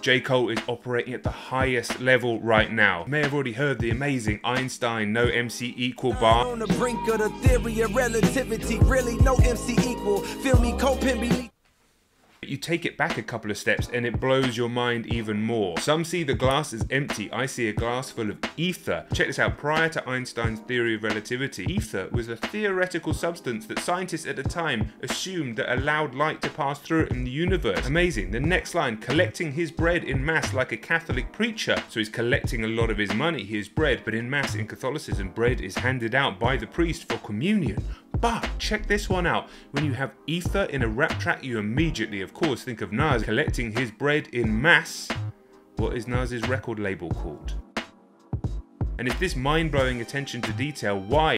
J. Cole is operating at the highest level right now. You may have already heard the amazing Einstein no MC equal bar. On the brink of the theory of relativity, really no MC equal. Feel me. You take it back a couple of steps and it blows your mind even more. Some see the glass as empty, I see a glass full of ether. Check this out, prior to Einstein's theory of relativity, ether was a theoretical substance that scientists at the time assumed that allowed light to pass through it in the universe. Amazing. The next line, collecting his bread in mass like a Catholic preacher. So he's collecting a lot of his money, his bread, but in mass in Catholicism, bread is handed out by the priest for communion. But check this one out. When you have ether in a rap track, you immediately, of course, think of Nas collecting his bread in mass. What is Nas's record label called? And it's this mind blowing attention to detail why